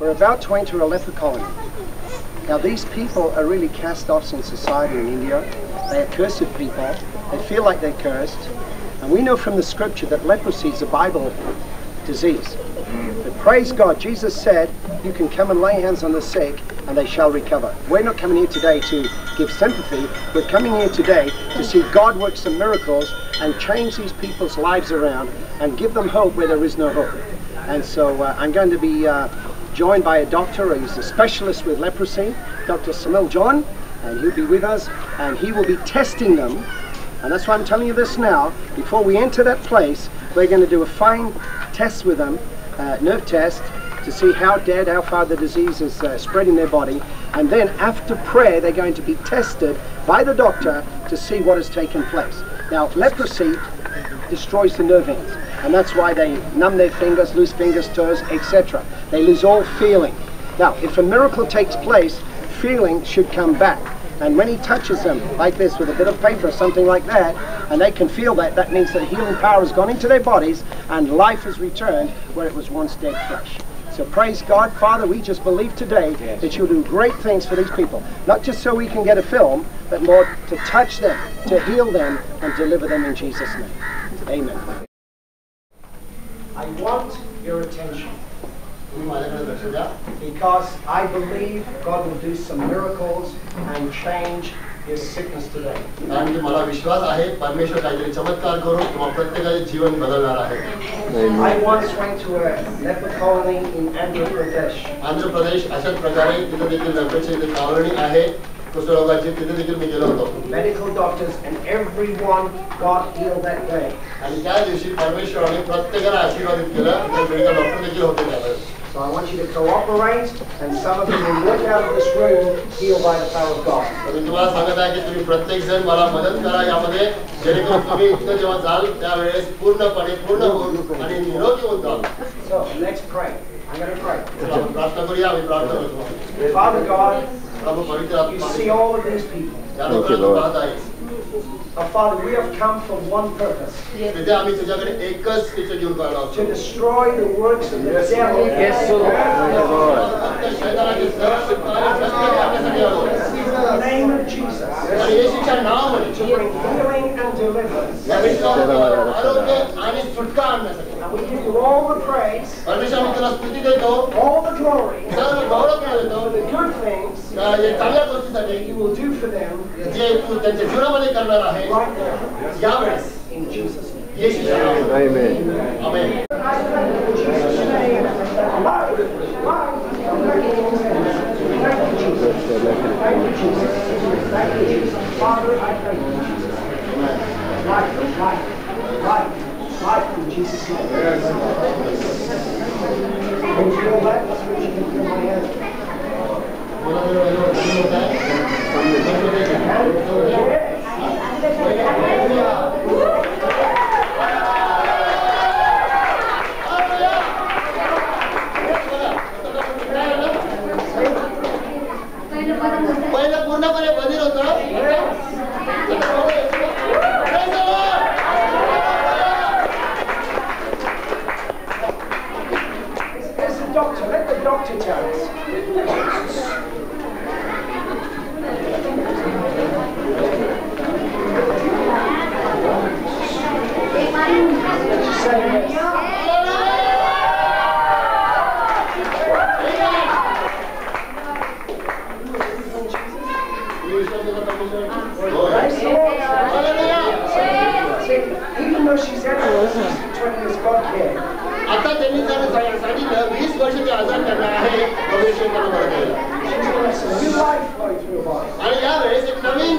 We're about to enter a leper colony. Now, these people are really cast offs in society in India. They are cursed people. They feel like they're cursed. And we know from the scripture that leprosy is a Bible disease. But praise God, Jesus said, you can come and lay hands on the sick and they shall recover. We're not coming here today to give sympathy. We're coming here today to see God work some miracles and change these people's lives around and give them hope where there is no hope. And so uh, I'm going to be uh, joined by a doctor who's a specialist with leprosy, Dr. Samil John, and he'll be with us and he will be testing them. And that's why I'm telling you this now. Before we enter that place, we're going to do a fine test with them, uh, nerve test, to see how dead, how far the disease is uh, spread in their body. And then after prayer, they're going to be tested by the doctor to see what has taken place. Now, leprosy destroys the nerve ends. And that's why they numb their fingers, lose fingers, toes, etc. They lose all feeling. Now, if a miracle takes place, feeling should come back. And when he touches them like this with a bit of paper or something like that, and they can feel that, that means that healing power has gone into their bodies and life has returned where it was once dead flesh. So praise God, Father, we just believe today that you'll do great things for these people. Not just so we can get a film, but Lord, to touch them, to heal them, and deliver them in Jesus' name. Amen. Your attention तुम्ही माझ्याकडे लक्ष द्या because I believe God will do some miracles and change your sickness today. कारण की मला विश्वास आहे परमेश्वर काहीतरी चमत्कार करून तुम्हा प्रत्येकाचे जीवन बदलणार आहे I once went to a leper colony in Andhra Pradesh. Andhra Pradesh अशाच प्रकारे तिथे देखील इथे कॉलनी आहे कुष्ठरोगाची तिथे देखील मी गेलो होतो Medical doctors and everyone got healed that day. आणि त्या दिवशी परमेश्वराने प्रत्येकाला आशीर्वादित केलं ते मेडिकल डॉक्टर देखील होते त्यावेळेस So I want you to cooperate and some of you will walk out of this room healed by the power of God. तर मी तुम्हाला सांगत आहे की तुम्ही प्रत्येक जण मला मदत करा यामध्ये जेणेकरून तुम्ही इथं जेव्हा जाल त्यावेळेस पूर्णपणे पूर्ण होऊन आणि निरोगी होऊन जाल So let's pray. I'm going to pray. चला, आपण प्रार्थना करूया आम्ही प्रार्थना करतो Father God, प्रभू पवित्र You see all of these people. Thank you, Lord. Our Father, we have come for one purpose. To destroy the works of the devil. Yes, Lord. In the name of Jesus. Yes. To bring healing and deliverance. Yes, And we give you all the praise. All the glory good things त्या या चांगल्या गोष्टीसाठी that you will do for them जे तू त्यांच्या जीवनामध्ये करणार आहे right now. यावेळेस In Jesus' name. येशूच्या नावामध्ये Amen. Amen Father, I pray in Jesus' name. Life, life, life, life in Jesus' name. Can you feel that? Gracias. Doctor. Let the doctor tell us. Say yes.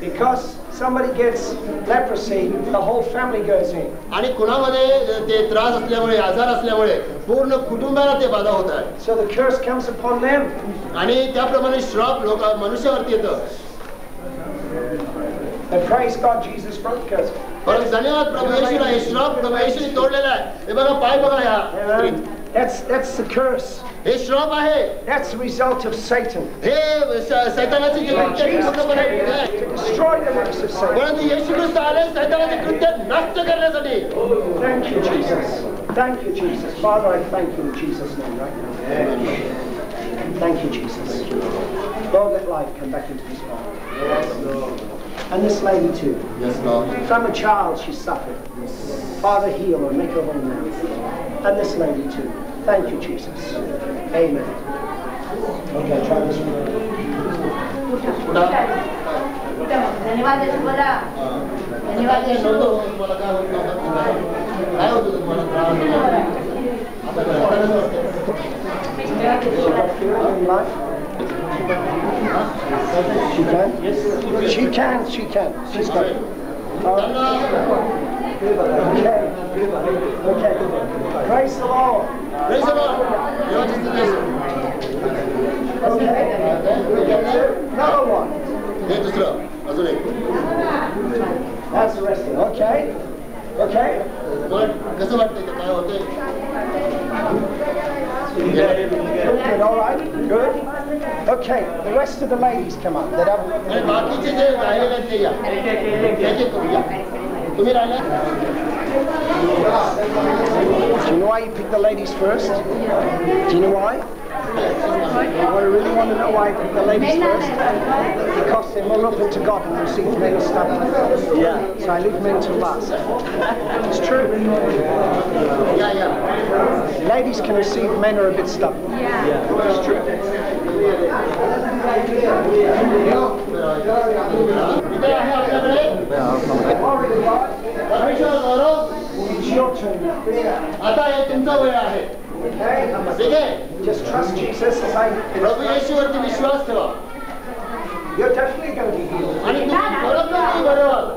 Because somebody gets leprosy, the whole family goes in. आणि कुणामध्ये ते त्रास असल्यामुळे आजार असल्यामुळे पूर्ण कुटुंबाला ते बाधा होत आहे So the curse comes upon them. आणि त्याप्रमाणे श्रॉप लोक मनुष्यावरती येतं And praise God, Jesus broke the curse. परंतु धन्यवाद प्रभू येशूला हे श्राप प्रभू येशूने तोडलेला आहे हे बघा पाय बघा ह्या Amen. That's, that's the curse. That's the result of Satan. To destroy the works of Satan. Thank you, Jesus. Thank you, Jesus. Father, I thank you in Jesus' name right now. Thank you, Jesus. Lord, let life come back into this body. And this lady too. Yes, Lord. From a child she suffered. Father, heal her, make her whole now And this lady too. Thank you, Jesus. Amen. Okay, try this one. धन्यवाद येशू बोला धन्यवाद काय येशू नव्हतं, तुम्हाला काय होत नव्हतं? काय होतं तुम्हाला त्रास होता? आता काय In life? She can? Yes. She can, she can. She's got it. Okay. Okay. Praise the Lord. Praise the Lord. You're. Okay. Another one. Up. That's the rest of. Okay. Okay. All right, good. Okay, the rest of the ladies come up. Do you know why you picked the ladies first? Do you know why? I really want to know why I picked the ladies first. Because they're more open to God and receive men stuff. Yeah. So I leave men to last. It's true. Yeah, yeah. Ladies can receive men are a bit stubborn. Yeah. yeah. It's true. आता हे तुमचा वेळ आहे Okay? ठीक आहे Just trust Jesus as I. प्रभू येशूवरती विश्वास ठेवा You're definitely going to be healed. आणि तुम्ही खरोखर तुम्ही बरे व्हाल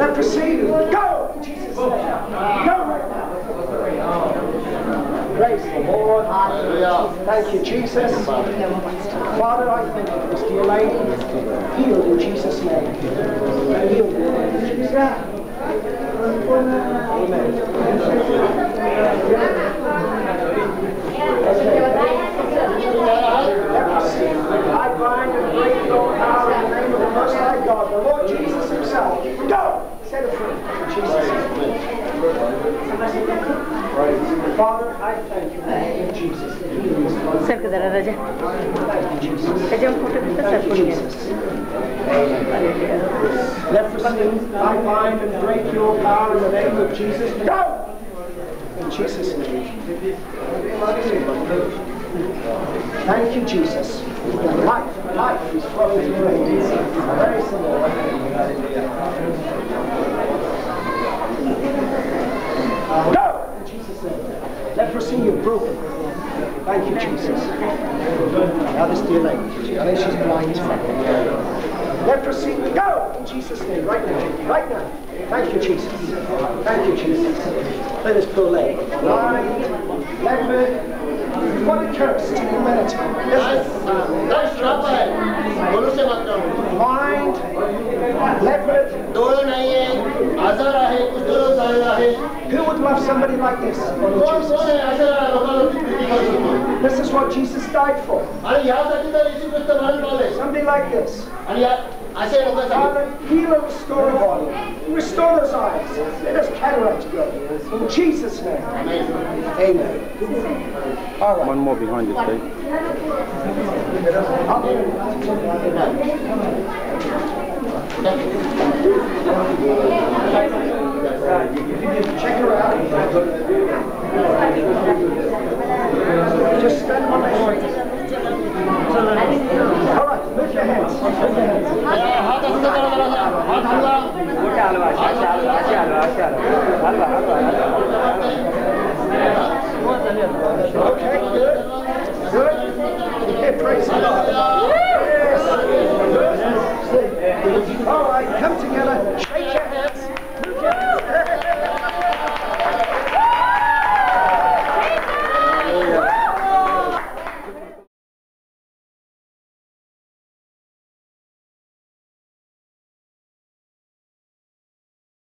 Leprosy, go! in Jesus' name. Go Lord. Thank you, Jesus. Father, I thank you for this dear lady. Healed in Jesus' name. Healed in Jesus' name. Father, I thank you in Jesus that Thank you, Jesus. Ajam photo kita sir I bind and break your power in the name of Jesus. Go! In Jesus' name. Thank you, Jesus. Life, life is flowing praise. Very simple. broken. Thank you, Jesus. Now this dear lady, I she's blind as. Leprosy, go! In Jesus' name, right now, right now. Thank you, Jesus. Thank you, Jesus. Let us pull leg. Blind, leper, what a curse to humanity. Blind, leper, दोनों नहीं है, आजार है, कुछ who would love somebody like this? This is what Jesus died for. Somebody like this. Father, heal and restore the body. Restore those eyes. Let us cataract go. In Jesus' name. Amen. All right. One more behind you, please. Check her out. Just stand on